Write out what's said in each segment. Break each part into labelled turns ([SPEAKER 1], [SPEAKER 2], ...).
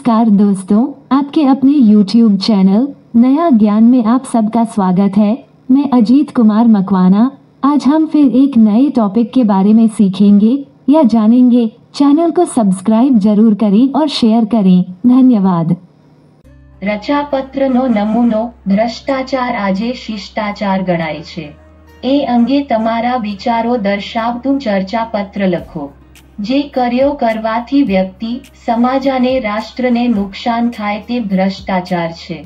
[SPEAKER 1] नमस्कार दोस्तों आपके अपने YouTube चैनल नया ज्ञान में आप सबका स्वागत है मैं अजीत कुमार मकवाना आज हम फिर एक नए टॉपिक के बारे में सीखेंगे या जानेंगे चैनल को सब्सक्राइब जरूर करें और शेयर करें धन्यवाद
[SPEAKER 2] રચાપત્રનો નમૂનો ભ્રષ્ટાચાર આજે શિષ્ટાચાર ગણાય છે એ અંગે તમારા વિચારો દર્શાવતું ચર્ચાપત્ર લખો જે કર્યો કરવાથી વ્યક્તિ, સમાજ અને રાષ્ટ્રને નુકસાન થાય તે ભ્રષ્ટાચાર છે.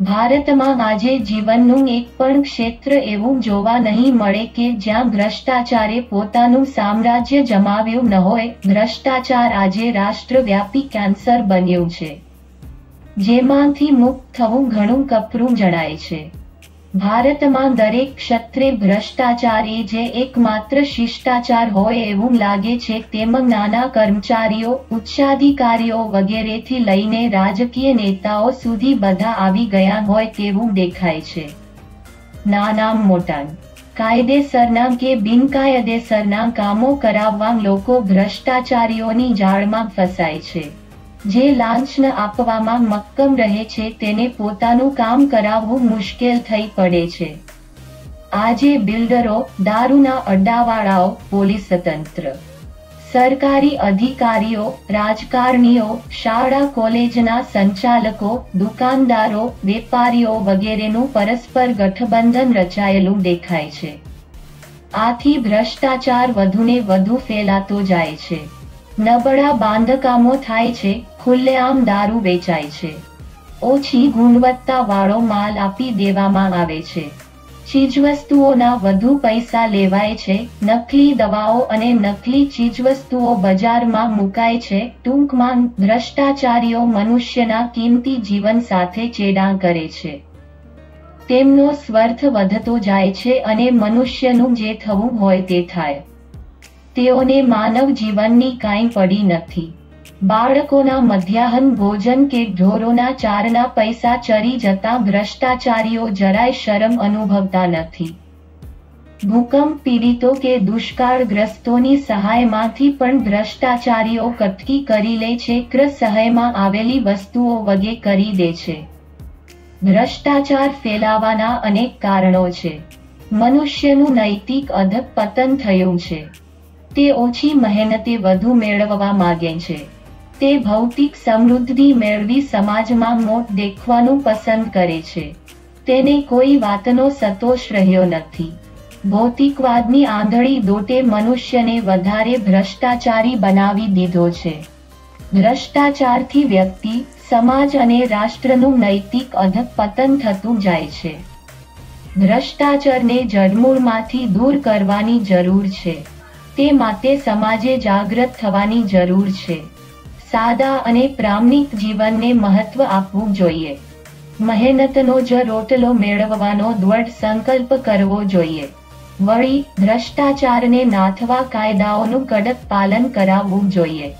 [SPEAKER 2] ભારતમાં આજે જીવનનું એક પણ ક્ષેત્ર એવું જોવા નહીં મળે કે જ્યાં ભ્રષ્ટાચારે પોતાનું સામ્રાજ્ય જમાવ્યું ન હોય, ભ્રષ્ટાચાર આજે રાષ્ટ્રવ્યાપી કેન્સર બન્યું છે. જેમાંથી મુક્ત થવું ઘણું કપરું જણાય છે. ભારતમાં દરેક ક્ષત્રે ભ્રષ્ટાચાર એ જે એકમાત્ર શિષ્ટાચાર હોય એવું લાગે છે, તેમાં નાના કર્મચારીઓ, ઉચ્ચાધિકારીઓ વગેરેથી લઈને રાજકીય નેતાઓ સુધી બધા આવી ગયા હોય તેવું દેખાય છે. નાના મોટા કાયદેસરના કે બિનકાયદેસરના કામો કરાવવા લોકો ભ્રષ્ટાચારીઓની જાળમાં ફસાય છે. જે લાંચન આપવામાં મક્કમ રહે છે તેને પોતાનું કામ કરાવવું મુશ્કેલ થઈ પડે છે. આજે બિલ્ડરો દારૂના અડ્ડાવાળાઓ, પોલીસ તંત્ર, સરકારી અધિકારીઓ, રાજકારણીઓ, શાળા કોલેજના સંચાલકો, દુકાનદારો, વેપારીઓ વગેરેનું પરસ્પર ગઠબંધન રચાયેલું દેખાય છે. આથી ભ્રષ્ટાચાર વધુને વધુ ફેલાતો જાય છે. નબળા બાંધકામો થાય છે, ખુલ્લેઆમ દારૂ વેચાય છે. ઓછી ગુણવત્તાવાળો માલ આપી દેવામાં આવે છે. ચીજવસ્તુઓના વધુ પૈસા લેવાય છે, નકલી દવાઓ અને નકલી ચીજવસ્તુઓ બજારમાં મુકાય છે, ટૂંકમાં ભ્રષ્ટાચારીઓ મનુષ્યના કિંમતી જીવન સાથે ચેડા કરે છે. તેમનો સ્વર્થ વધતો જાય છે અને મનુષ્યનું જે થવું હોય તે થાય. તેઓને માનવ જીવનની કાંઈ પડી નથી. બાળકોના મધ્યાહન ભોજન કે ઢોરોના ચારના પૈસા ચરી જતા ભ્રષ્ટાચારીઓ જરાય શરમ અનુભવતા નથી. ભૂકંપ પીડિતો કે દુષ્કાળગ્રસ્તોની સહાયમાંથી પણ ભ્રષ્ટાચારીઓ કટકી કરી લે છે ક્ર સહાયમાં આવેલી વસ્તુઓ વગે કરી દે છે. ભ્રષ્ટાચાર ફેલાવાના અનેક કારણો છે. મનુષ્યનું નૈતિક અધપતન થયું છે. તે ઓછી મહેનતે વધુ મેળવવા માગે છે. તે ભૌતિક સમૃદ્ધિ મેળવી સમાજમાં મોટ દેખવાનું પસંદ કરે છે. તેને કોઈ વાતનો સતોષ રહ્યો નથી. ભૌતિકવાદની આંધળી દોટે મનુષ્યને વધારે ભ્રષ્ટાચારી બનાવી દીધો છે. ભ્રષ્ટાચારથી વ્યક્તિ, સમાજ અને રાષ્ટ્રનું નૈતિક અધપતન થતું જાય છે. ભ્રષ્ટાચારને જડમૂળમાંથી દૂર કરવાની જરૂર છે. તે માટે સમાજે જાગૃત થવાની જરૂર છે. સાદા અને પ્રામાણિક જીવનને મહત્વ આપવું જોઈએ. મહેનતનો જ રોટલો મેળવવાનો દ્રઢ સંકલ્પ કરવો જોઈએ. વળી, ભ્રષ્ટાચારને નાથવા કાયદાઓનું કડક પાલન કરાવવું જોઈએ.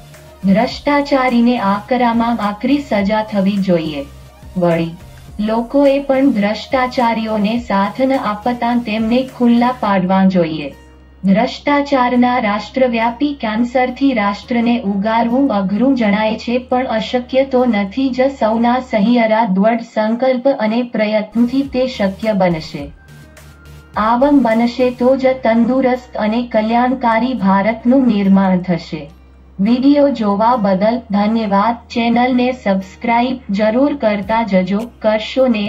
[SPEAKER 2] ભ્રષ્ટાચારીને આકરામાં આકરી સજા થવી જોઈએ. વળી, લોકોએ પણ ભ્રષ્ટાચારીઓને સાથ ન આપતા તેમને ખુલ્લા પાડવા જોઈએ. ભ્રષ્ટાચારના રાષ્ટ્રવ્યાપી કેન્સરથી રાષ્ટ્રને ઉગારવું અઘરું જણાય છે, પણ અશક્ય તો નથી જ સૌના સહિયરા દ્વઢ સંકલ્પ અને પ્રયત્નથી તે શક્ય બનશે. આવમ બનશે તો જ તંદુરસ્ત અને કલ્યાણકારી ભારતનું નિર્માણ થશે. વીડિયો જોવા બદલ ધન્યવાદ. ચેનલને સબસ્ક્રાઇબ જરૂર કરતા જજો. કરશો ને